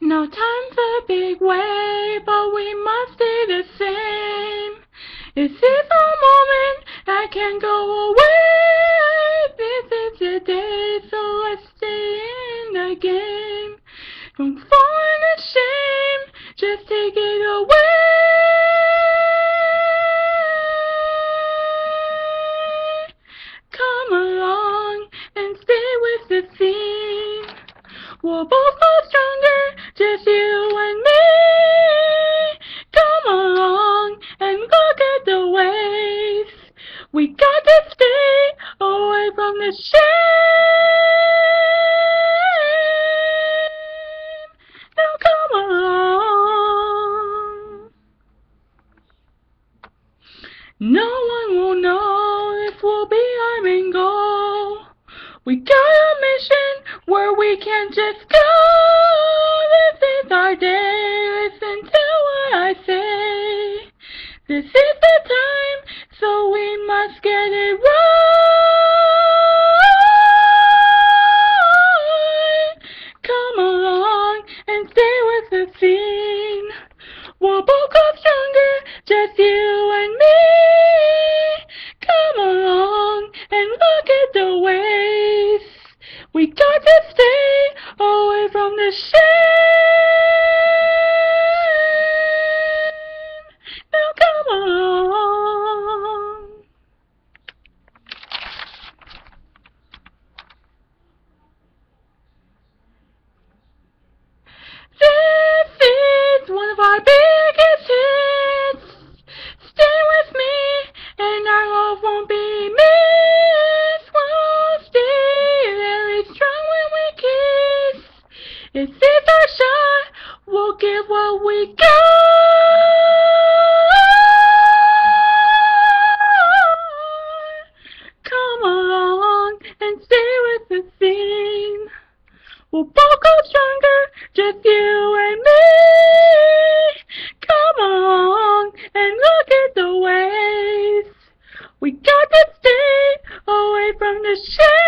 No time's a big way, but we must stay the same. This is a moment that can go away. This is the day, so let's stay in the game. Don't fall into shame, just take it away. Come along and stay with the scene. We'll both We got to stay away from the shame. Now come along. No one will know if we'll be main goal. We got a mission where we can just go. This is our day. Listen to what I say. This is the time, Both grow stronger, just you and me. Come along and look at the waves. We got to stay away from the shame. If it's a shot, We'll get what we got. Come along and stay with the theme. We'll both go stronger, just you and me. Come along and look at the ways. We got to stay away from the shame.